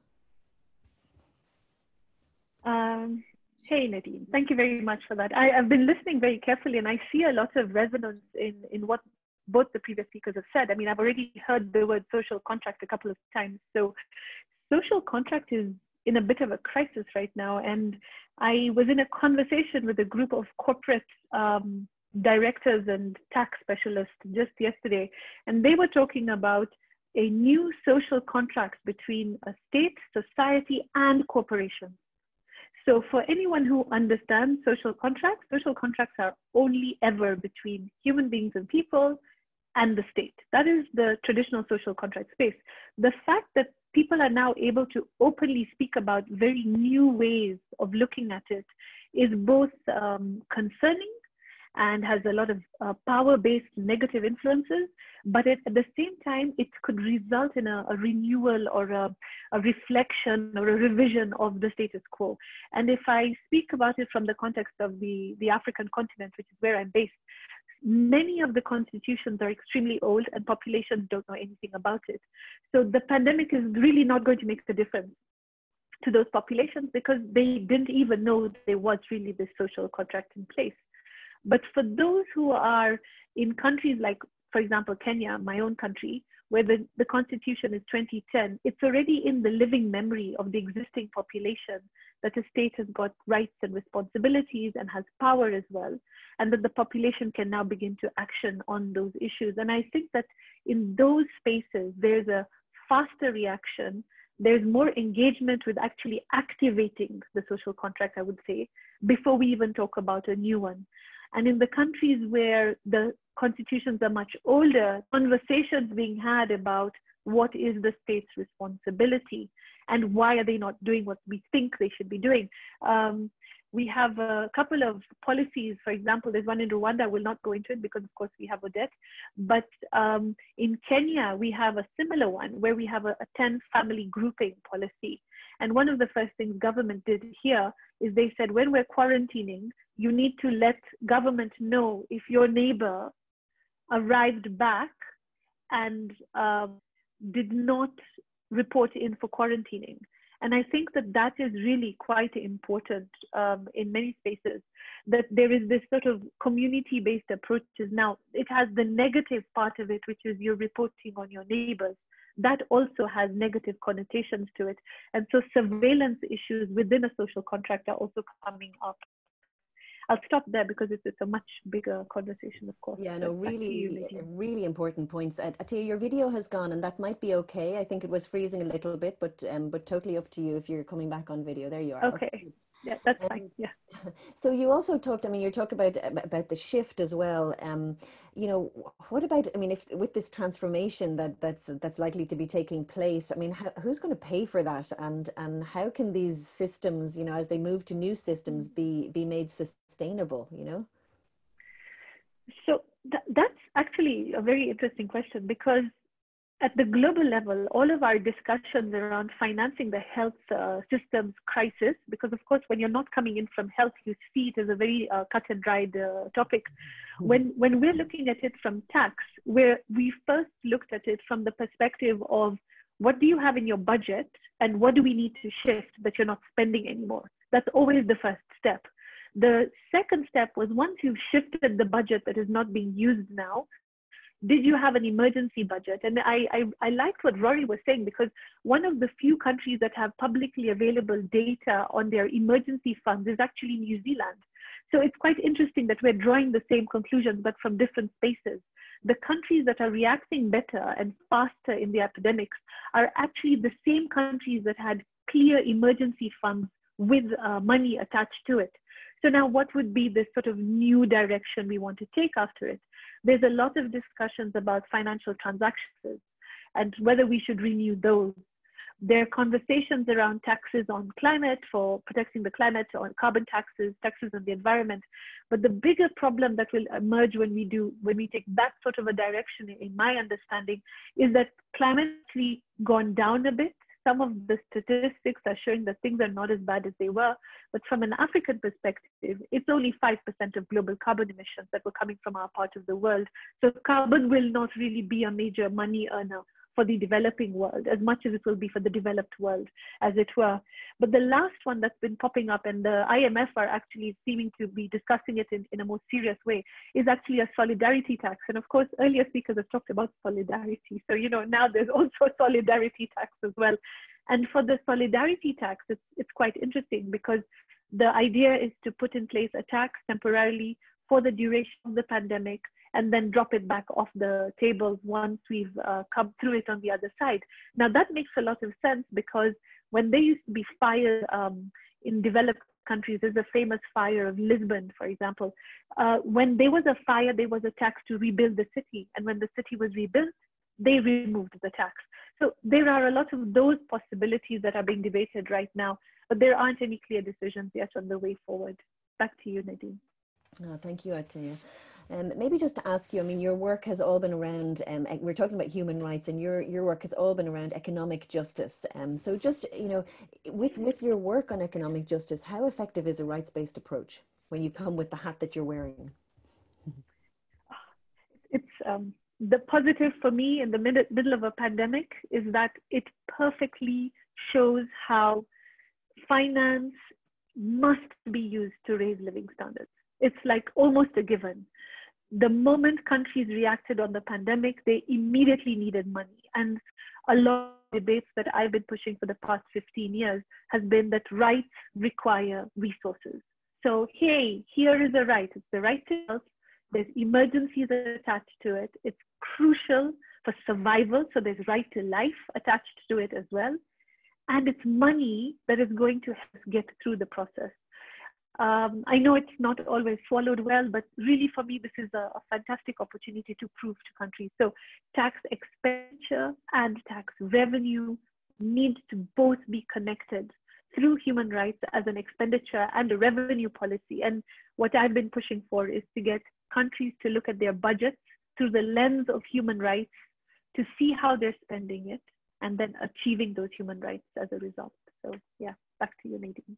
Um, hey, Nadine. Thank you very much for that. I, have been listening very carefully and I see a lot of resonance in, in what both the previous speakers have said. I mean, I've already heard the word social contract a couple of times. So, social contract is in a bit of a crisis right now. And I was in a conversation with a group of corporate um, directors and tax specialists just yesterday, and they were talking about a new social contract between a state, society, and corporations. So for anyone who understands social contracts, social contracts are only ever between human beings and people and the state. That is the traditional social contract space. The fact that people are now able to openly speak about very new ways of looking at it is both um, concerning and has a lot of uh, power-based negative influences, but it, at the same time, it could result in a, a renewal or a, a, reflection or a revision of the status quo. And if I speak about it from the context of the, the African continent, which is where I'm based, many of the constitutions are extremely old and populations don't know anything about it. So the pandemic is really not going to make a difference to those populations because they didn't even know there was really this social contract in place. But for those who are in countries like, for example, Kenya, my own country, where the, the constitution is 2010, it's already in the living memory of the existing population that the state has got rights and responsibilities and has power as well, and that the population can now begin to action on those issues. And I think that in those spaces, there's a faster reaction. There's more engagement with actually activating the social contract, I would say, before we even talk about a new one. And in the countries where the constitutions are much older, conversations being had about what is the state's responsibility and why are they not doing what we think they should be doing. Um, we have a couple of policies. For example, there's one in Rwanda. I will not go into it because, of course, we have Odette. But um, in Kenya, we have a similar one where we have a, a 10 family grouping policy. And one of the first things government did here is they said, when we're quarantining, you need to let government know if your neighbor arrived back and uh, did not report in for quarantining. And I think that that is really quite important um, in many spaces, that there is this sort of community based approaches. Now, it has the negative part of it, which is you're reporting on your neighbors. That also has negative connotations to it. And so surveillance issues within a social contract are also coming up. I'll stop there because it's, it's a much bigger conversation, of course. Yeah, no, really, you, really important points. Attiya, your video has gone, and that might be okay. I think it was freezing a little bit, but um, but totally up to you if you're coming back on video. There you are. Okay. okay yeah that's um, fine yeah. <laughs> so you also talked i mean you're talking about about the shift as well um you know what about i mean if with this transformation that that's that's likely to be taking place i mean how, who's going to pay for that? And and how can these systems you know as they move to new systems be be made sustainable you know? So th- that's actually a very interesting question because at the global level, all of our discussions around financing the health uh, systems crisis, because of course, when you're not coming in from health, you see it as a very uh, cut and dried uh, topic. Mm-hmm. When, when we're looking at it from tax, where we first looked at it from the perspective of what do you have in your budget and what do we need to shift that you're not spending anymore? That's always the first step. The second step was once you've shifted the budget that is not being used now, did you have an emergency budget? And I, I, I liked what Rory was saying because one of the few countries that have publicly available data on their emergency funds is actually New Zealand. So it's quite interesting that we're drawing the same conclusions, but from different spaces. The countries that are reacting better and faster in the epidemics are actually the same countries that had clear emergency funds with uh, money attached to it. So now what would be the sort of new direction we want to take after it? There's a lot of discussions about financial transactions and whether we should renew those. There are conversations around taxes on climate for protecting the climate, on carbon taxes, taxes on the environment. But the bigger problem that will emerge when we do, when we take that sort of a direction, in my understanding, is that climate's gone down a bit some of the statistics are showing that things are not as bad as they were. But from an African perspective, it's only 5% of global carbon emissions that were coming from our part of the world. So carbon will not really be a major money earner for the developing world as much as it will be for the developed world, as it were. But the last one that's been popping up, and the IMF are actually seeming to be discussing it in, in a more serious way, is actually a solidarity tax. And of course, earlier speakers have talked about solidarity. So, you know, now there's <laughs> also a solidarity tax as well. And for the solidarity tax, it's, it's quite interesting because the idea is to put in place a tax temporarily for the duration of the pandemic and then drop it back off the table once we've uh, come through it on the other side. Now, that makes a lot of sense because when there used to be fire um, in developed countries, there's a famous fire of Lisbon, for example. Uh, when there was a fire, there was a tax to rebuild the city. And when the city was rebuilt, they removed the tax. So there are a lot of those possibilities that are being debated right now, but there aren't any clear decisions yet on the way forward. Back to you, Nadine. Oh, thank you, Attiya. Um, maybe just to ask you, I mean, your work has all been around, um, we're talking about human rights and your, your work has all been around economic justice. Um, so just, you know, with, with your work on economic justice, how effective is a rights-based approach when you come with the hat that you're wearing? <sighs> It's um, the positive for me in the mid- middle of a pandemic is that it perfectly shows how finance must be used to raise living standards. It's like almost a given the moment countries reacted on the pandemic, they immediately needed money. And a lot of debates that I've been pushing for the past 15 years has been that rights require resources. So, hey, here is a right. It's the right to health. There's emergencies attached to it. It's crucial for survival. So there's right to life attached to it as well. And it's money that is going to get through the process. Um, I know it's not always followed well, but really for me, this is a, a, fantastic opportunity to prove to countries. So tax expenditure and tax revenue need to both be connected through human rights as an expenditure and a revenue policy. And what I've been pushing for is to get countries to look at their budgets through the lens of human rights to see how they're spending it and then achieving those human rights as a result. So yeah, back to you, Nadine.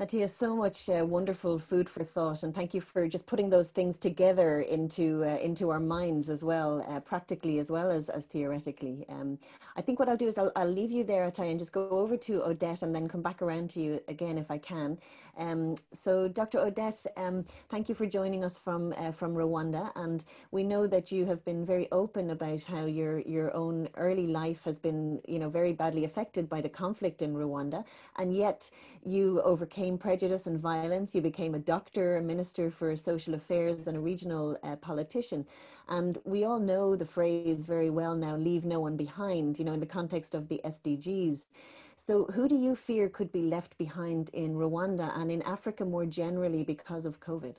Attiya, so much uh, wonderful food for thought, and thank you for just putting those things together into uh, into our minds as well, uh, practically as well as as theoretically. Um, I think what I'll do is I'll, I'll leave you there, Attiya, and just go over to Odette, and then come back around to you again if I can. Um, so, Dr. Odette, um, thank you for joining us from uh, from Rwanda, and we know that you have been very open about how your your own early life has been, you know, very badly affected by the conflict in Rwanda, and yet you overcame prejudice and violence. You became a doctor, a minister for social affairs, and a regional uh, politician. And we all know the phrase very well now leave no one behind, you know, in the context of the SDGs. So, who do you fear could be left behind in Rwanda and in Africa more generally because of COVID?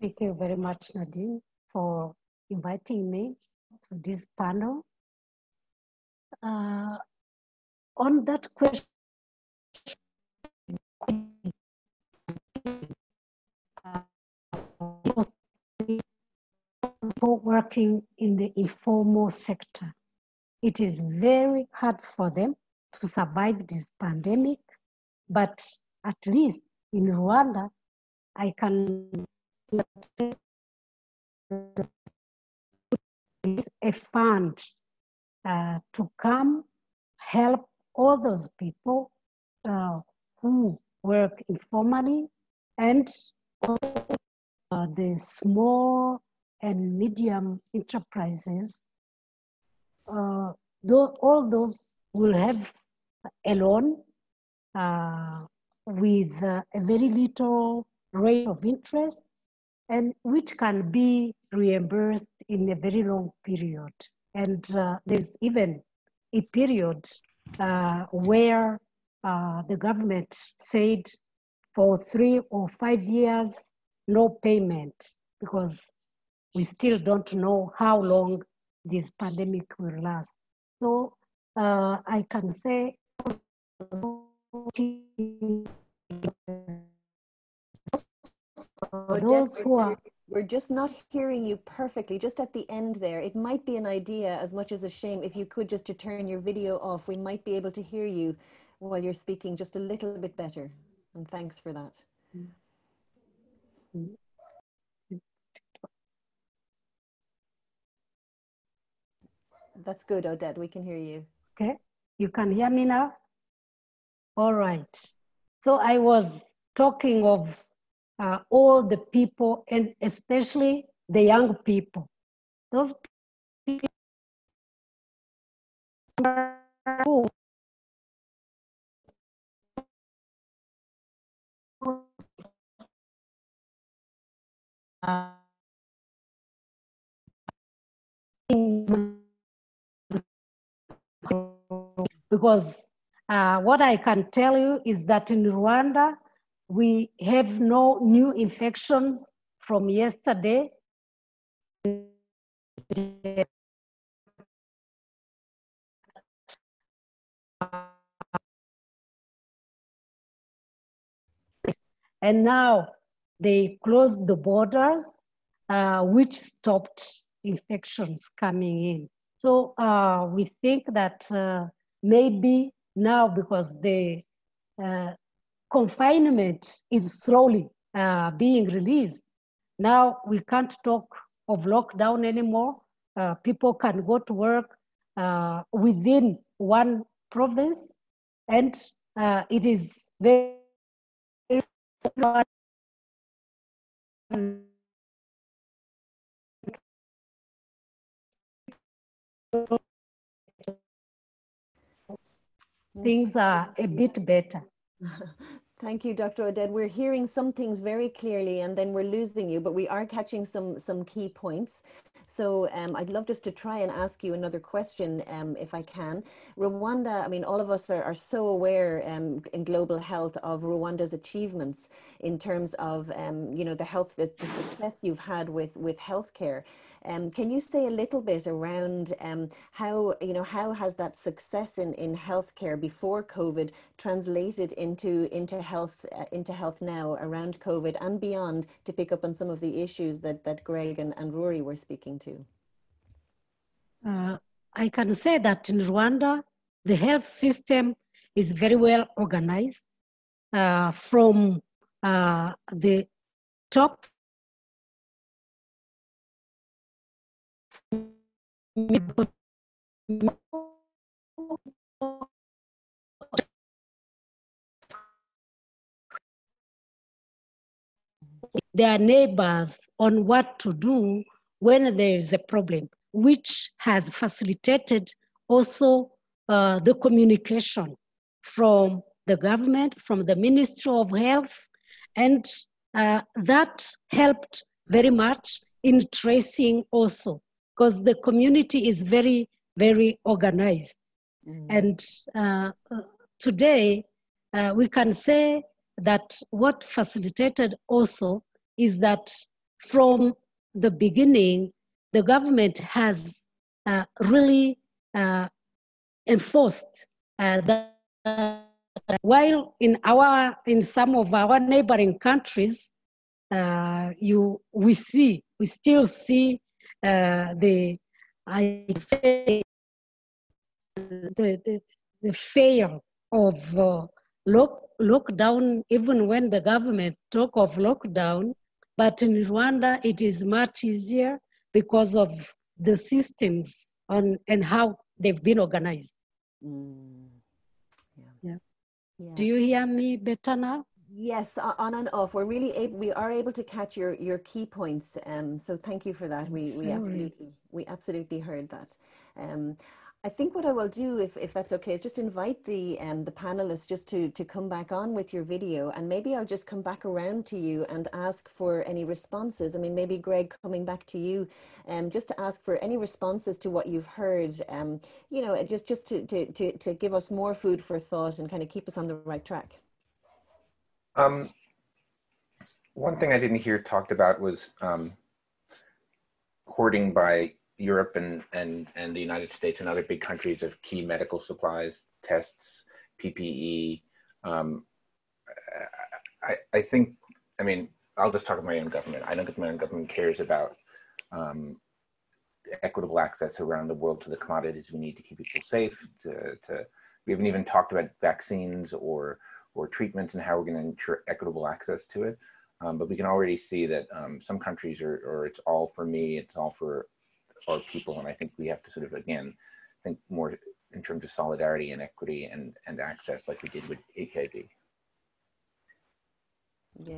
Thank you very much, Nadine, for inviting me to this panel. Uh, on that question, people working in the informal sector. It is very hard for them to survive this pandemic, but at least in Rwanda, I can a fund uh, to come help all those people uh, who work informally and uh, the small and medium enterprises, uh, though all those will have a loan uh, with uh, a very little rate of interest and which can be reimbursed in a very long period. And uh, there's even a period uh, where uh, the government said for three or five years, no payment because we still don't know how long this pandemic will last. So uh, I can say those who are we're just not hearing you perfectly just at the end there. It might be an idea as much as a shame. If you could just to turn your video off we might be able to hear you while you're speaking just a little bit better. And thanks for that That's good, Odette. We can hear you. Okay. You can hear me now? All right. So I was talking of uh, all the people and especially the young people. Those people who because uh, what I can tell you is that in Rwanda, we have no new infections from yesterday. And now they closed the borders, uh, which stopped infections coming in. So uh, we think that uh, maybe now because the uh, confinement is slowly uh, being released, now we can't talk of lockdown anymore. Uh, people can go to work uh, within one province and it is very things are a bit better. <laughs> Thank you, Dr. Odette. We're hearing some things very clearly and then we're losing you, but we are catching some, some key points. So um, I'd love just to try and ask you another question, um, if I can. Rwanda, I mean, all of us are, are so aware um, in global health of Rwanda's achievements in terms of, um, you know, the health, the, the success you've had with, with healthcare. Um, can you say a little bit around um, how, you know, how has that success in, in healthcare before COVID translated into, into, health, uh, into health now around COVID and beyond to pick up on some of the issues that, that Gregg and, and Rory were speaking to? Uh, I can say that in Rwanda, the health system is very well organized uh, from uh, the top their neighbors on what to do when there is a problem, which has facilitated also uh, the communication from the government, from the Ministry of Health, and uh, that helped very much in tracing also because the community is very, very organized. Mm. And uh, today, uh, we can say that what facilitated also is that from the beginning, the government has uh, really uh, enforced uh, that while in our in some of our neighboring countries, uh, you we see we still see uh, the I say the the, the fear of uh, lock, lockdown, even when the government talk of lockdown, but in Rwanda it is much easier because of the systems on and how they've been organized. Mm. Yeah. yeah. yeah. Do you hear me better now? Yes, on and off. We're really able, we are able to catch your your key points. Um, so thank you for that. We we absolutely we absolutely heard that. Um, I think what I will do, if, if that's okay, is just invite the um, the panelists just to to come back on with your video, and maybe I'll just come back around to you and ask for any responses. I mean, maybe Gregg, coming back to you, um, just to ask for any responses to what you've heard. Um, you know, just just to to to to give us more food for thought and kind of keep us on the right track. Um, one thing I didn't hear talked about was um, hoarding by Europe and, and, and the United States and other big countries of key medical supplies, tests, PPE. Um, I, I think, I mean, I'll just talk about my own government. I don't think my own government cares about um, equitable access around the world to the commodities we need to keep people safe. To, to we haven't even talked about vaccines or or treatments and how we're going to ensure equitable access to it. Um, but we can already see that um, some countries are, or it's all for me, it's all for our people. And I think we have to sort of, again, think more in terms of solidarity and equity and, and access like we did with HIV. Yeah,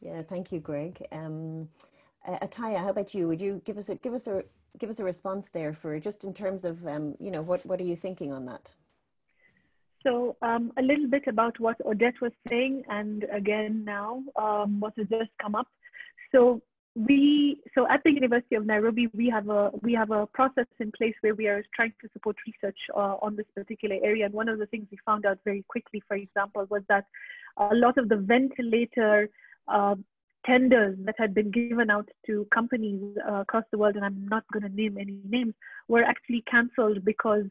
yeah, thank you, Gregg. Um, uh, Attiya, how about you? Would you give us a give us a give us a response there for just in terms of um, you know what what are you thinking on that? So um, a little bit about what Odette was saying, and again now um, what has just come up. So we so at the University of Nairobi we have a we have a process in place where we are trying to support research uh, on this particular area. And one of the things we found out very quickly, for example, was that a lot of the ventilator uh, tenders that had been given out to companies uh, across the world, and I'm not going to name any names, were actually cancelled because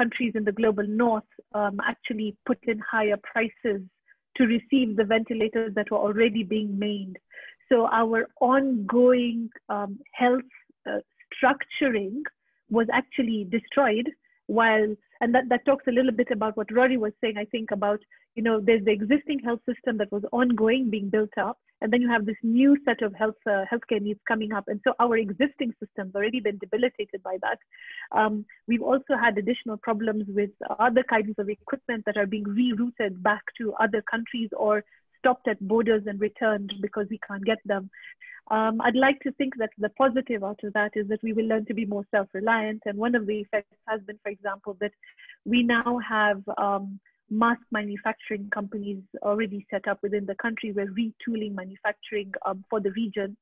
countries in the global north um, actually put in higher prices to receive the ventilators that were already being made. So our ongoing um, health uh, structuring was actually destroyed while and that, that talks a little bit about what Rory was saying, I think, about, you know, there's the existing health system that was ongoing being built up, and then you have this new set of health uh, healthcare needs coming up. And so our existing system's already been debilitated by that. Um, we've also had additional problems with other kinds of equipment that are being rerouted back to other countries or stopped at borders and returned because we can't get them. Um, I'd like to think that the positive out of that is that we will learn to be more self-reliant. And one of the effects has been, for example, that we now have um, mask manufacturing companies already set up within the country. We're retooling manufacturing um, for the region.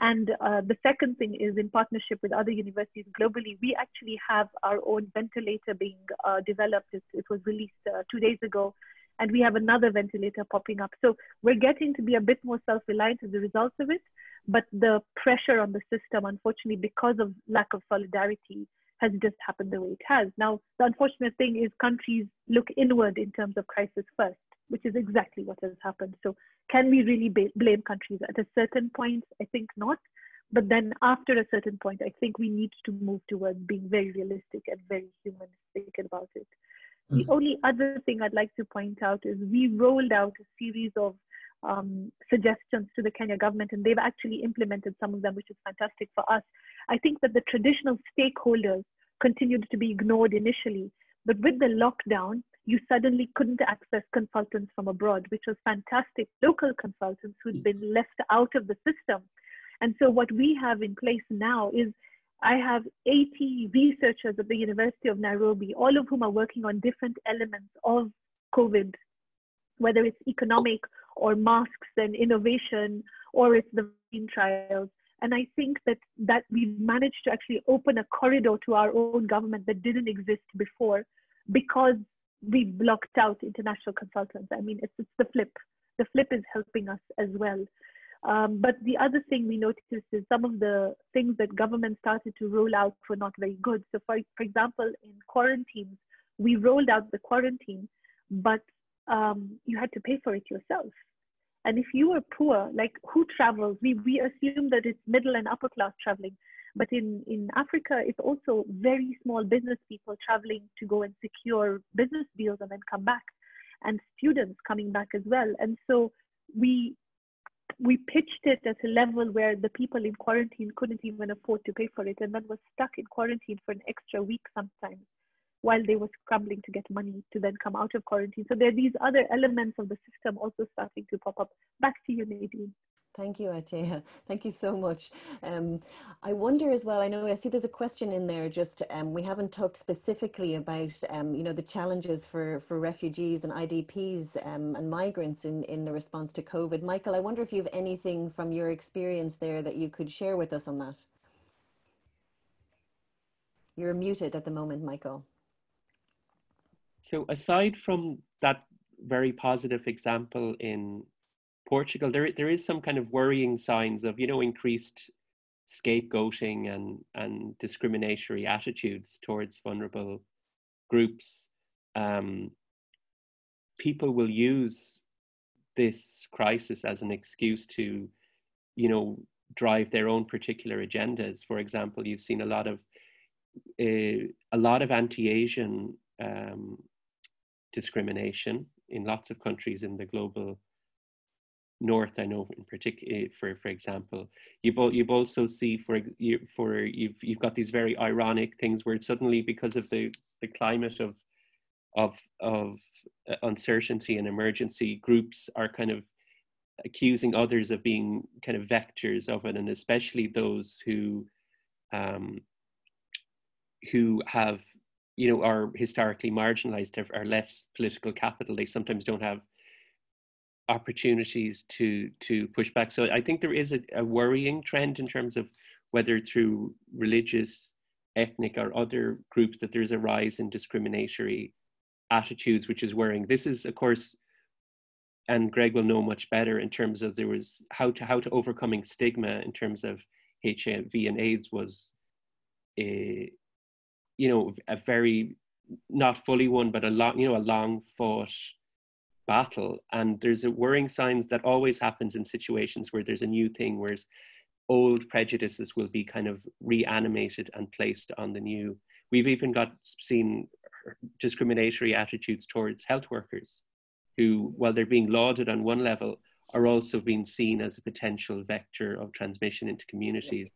And uh, the second thing is in partnership with other universities globally, we actually have our own ventilator being uh, developed. It, it, was released uh, two days ago and we have another ventilator popping up. So we're getting to be a bit more self-reliant as a result of it, but the pressure on the system, unfortunately, because of lack of solidarity, has just happened the way it has. Now, the unfortunate thing is countries look inward in terms of crisis first, which is exactly what has happened. So can we really blame countries at a certain point? I think not. But then after a certain point, I think we need to move towards being very realistic and very humanistic about it. The mm. only other thing I'd like to point out is we rolled out a series of um, suggestions to the Kenya government, and they've actually implemented some of them, which is fantastic for us. I think that the traditional stakeholders continued to be ignored initially, but with the lockdown, you suddenly couldn't access consultants from abroad, which was fantastic. Local consultants who'd mm. been left out of the system. And so, what we have in place now is I have 80 researchers at the University of Nairobi, all of whom are working on different elements of COVID, whether it's economic or masks and innovation, or it's the vaccine trials. And I think that, that we've managed to actually open a corridor to our own government that didn't exist before because we blocked out international consultants. I mean, it's, it's the flip. The flip is helping us as well. Um, but the other thing we noticed is some of the things that government started to roll out were not very good. So, for, for example, in quarantines, we rolled out the quarantine, but um, you had to pay for it yourself. And if you were poor, like who travels? We, we assume that it's middle and upper class traveling. But in, in Africa, it's also very small business people traveling to go and secure business deals and then come back, and students coming back as well. And so we we pitched it at a level where the people in quarantine couldn't even afford to pay for it and then was stuck in quarantine for an extra week sometimes while they were scrambling to get money to then come out of quarantine. So there are these other elements of the system also starting to pop up. Back to you, Nadine. Thank you, Attiya. <laughs> Thank you so much. Um, I wonder as well, I know I see there's a question in there, just um, we haven't talked specifically about, um, you know, the challenges for, for refugees and IDPs um, and migrants in, in the response to COVID. Michael, I wonder if you have anything from your experience there that you could share with us on that. You're muted at the moment, Michael. So aside from that very positive example in Portugal, there there is some kind of worrying signs of you know increased scapegoating and and discriminatory attitudes towards vulnerable groups. Um, people will use this crisis as an excuse to, you know, drive their own particular agendas. For example, you've seen a lot of uh, a lot of anti-Asian um, discrimination in lots of countries in the global north i know in particular eh, for for example you've you've also see for you for you've you've got these very ironic things where suddenly because of the the climate of of of uh, uncertainty and emergency groups are kind of accusing others of being kind of vectors of it and especially those who um who have you know are historically marginalized are less political capital. They sometimes don't have opportunities to to push back. So I think there is a, a worrying trend in terms of whether through religious, ethnic, or other groups that there's a rise in discriminatory attitudes, which is worrying. This is, of course, and Gregg will know much better in terms of there was how to how to overcoming stigma in terms of HIV and AIDS was a you know a very not fully won but a long you know a long fought battle and there's a worrying signs that always happens in situations where there's a new thing whereas old prejudices will be kind of reanimated and placed on the new we've even got seen discriminatory attitudes towards health workers who, while they're being lauded on one level, are also being seen as a potential vector of transmission into communities.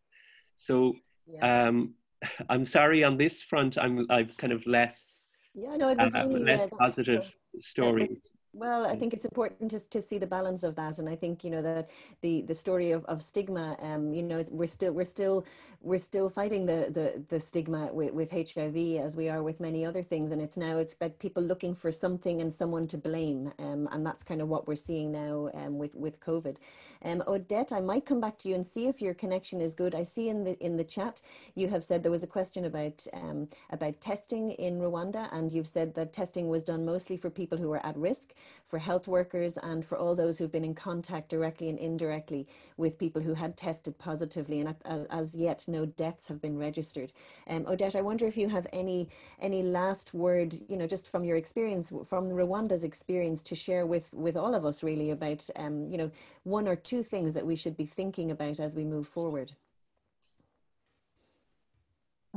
So yeah. um, <laughs> I'm sorry on this front, I'm I've kind of less yeah, no, it was uh, really, less positive stories. Well, I think it's important just to see the balance of that, and I think you know that the the story of, of stigma. Um, you know, we're still we're still we're still fighting the the, the stigma with, with HIV as we are with many other things, and it's now it's about people looking for something and someone to blame, um, and that's kind of what we're seeing now um, with with COVID. Um, Odette, I might come back to you and see if your connection is good. I see in the in the chat you have said there was a question about um, about testing in Rwanda, and you've said that testing was done mostly for people who were at risk, for health workers, and for all those who've been in contact directly and indirectly with people who had tested positively. And as yet, no deaths have been registered. Um, Odette, I wonder if you have any any last word, you know, just from your experience, from Rwanda's experience, to share with with all of us, really, about um, you know, one or two two things that we should be thinking about as we move forward?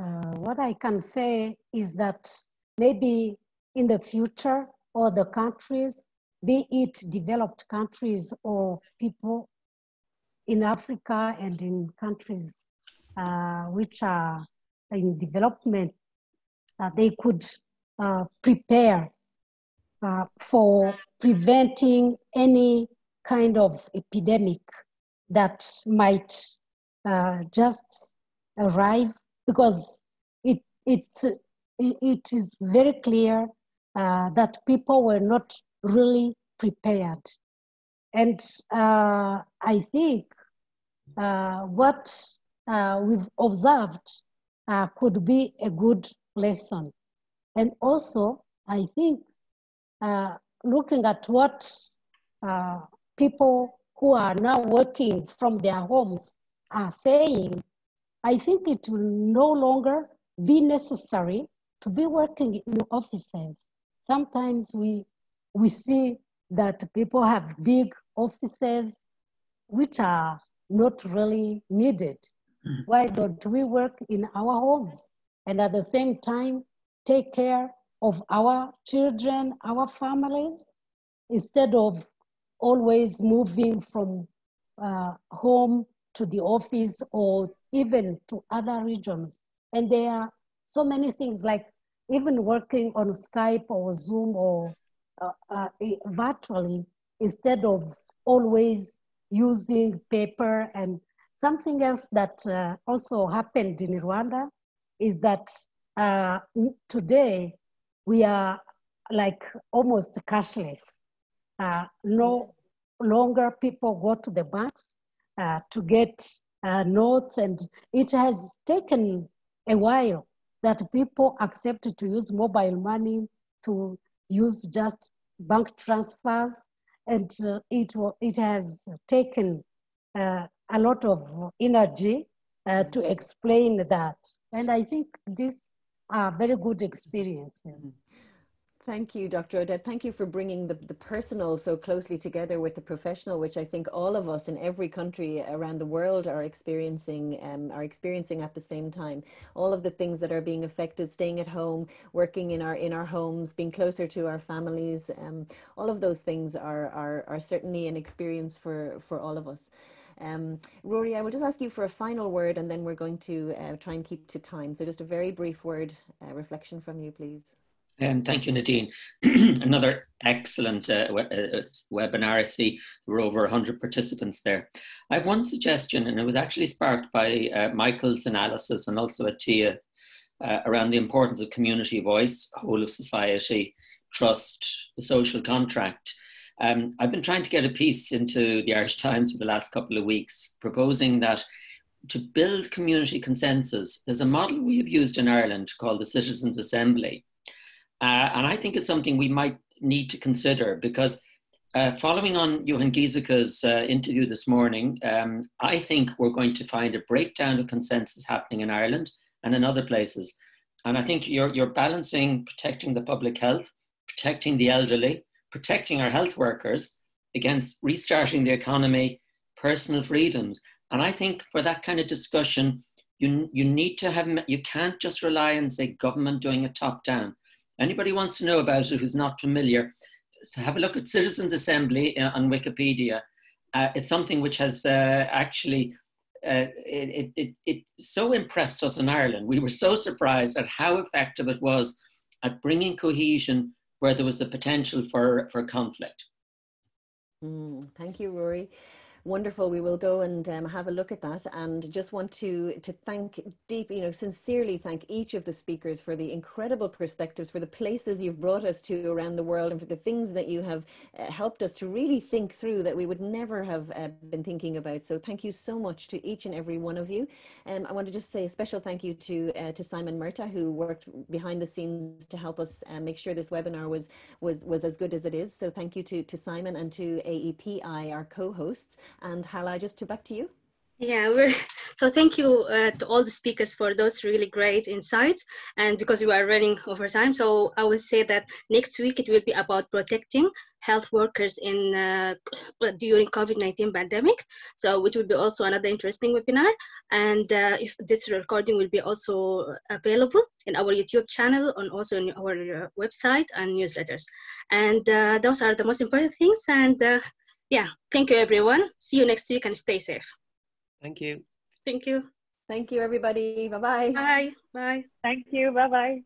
Uh, what I can say is that maybe in the future, all the countries, be it developed countries or people in Africa and in countries uh, which are in development, uh, they could uh, prepare uh, for preventing any kind of epidemic that might uh, just arrive because it, it, it is very clear uh, that people were not really prepared. And uh, I think uh, what uh, we've observed uh, could be a good lesson. And also, I think looking at what people who are now working from their homes are saying, I think it will no longer be necessary to be working in offices. Sometimes we, we see that people have big offices which are not really needed. Mm. Why don't we work in our homes and at the same time take care of our children, our families, instead of always moving from uh, home to the office or even to other regions. And there are so many things like even working on Skype or Zoom or uh, uh, virtually instead of always using paper. And something else that uh, also happened in Rwanda is that uh, today we are like almost cashless uh, no longer people go to the banks uh, to get uh, notes and it has taken a while that people accepted to use mobile money to use just bank transfers. And uh, it, it has taken uh, a lot of energy uh, to explain that. And i think these are very good experiences. Mm-hmm. Thank you, Dr. Odette. Thank you for bringing the, the personal so closely together with the professional, which I think all of us in every country around the world are experiencing um, are experiencing at the same time. All of the things that are being affected, staying at home, working in our in our homes, being closer to our families, um, all of those things are, are are certainly an experience for for all of us. Um, Rory, I will just ask you for a final word, and then we're going to uh, try and keep to time. So, just a very brief word uh, reflection from you, please. Um, thank you, Nadine. <clears throat> Another excellent uh, we uh, webinar. I see there were over 100 participants there. I have one suggestion, and it was actually sparked by uh, Michael's analysis and also Attiya uh, around the importance of community voice, whole of society, trust, the social contract. Um, I've been trying to get a piece into the Irish Times for the last couple of weeks, proposing that to build community consensus, there's a model we have used in Ireland called the Citizens' Assembly. Uh, and I think it's something we might need to consider because uh, following on Johan Giesecke's uh, interview this morning, um, I think we're going to find a breakdown of consensus happening in Ireland and in other places. And I think you're, you're balancing protecting the public health, protecting the elderly, protecting our health workers against restarting the economy, personal freedoms. And I think for that kind of discussion, you, you need to have, you can't just rely on, say, government doing it top down. Anybody wants to know about it who's not familiar, just have a look at Citizens Assembly uh, on Wikipedia. Uh, it's something which has uh, actually uh, it, it, it so impressed us in Ireland. We were so surprised at how effective it was at bringing cohesion where there was the potential for, for conflict. Mm, thank you, Rory. Wonderful. We will go and um, have a look at that, and just want to to thank deep, you know, sincerely thank each of the speakers for the incredible perspectives, for the places you've brought us to around the world, and for the things that you have uh, helped us to really think through that we would never have uh, been thinking about. So thank you so much to each and every one of you. Um, I want to just say a special thank you to uh, to Simon Murtagh who worked behind the scenes to help us uh, make sure this webinar was was was as good as it is. So thank you to to Simon and to AEPI, our co-hosts. And Hala, just to back to you. Yeah, <laughs> so thank you uh, to all the speakers for those really great insights. And because we are running over time, so I will say that next week it will be about protecting health workers in uh, <coughs> during COVID-19 pandemic. So which will be also another interesting webinar. And uh, if this recording will be also available in our YouTube channel and also on our uh, website and newsletters. And uh, those are the most important things. And uh, yeah, thank you everyone. See you next week and stay safe. Thank you. Thank you. Thank you, everybody. Bye-bye. Bye. Bye. Thank you. Bye-bye.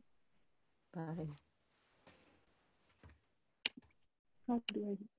Bye. How do I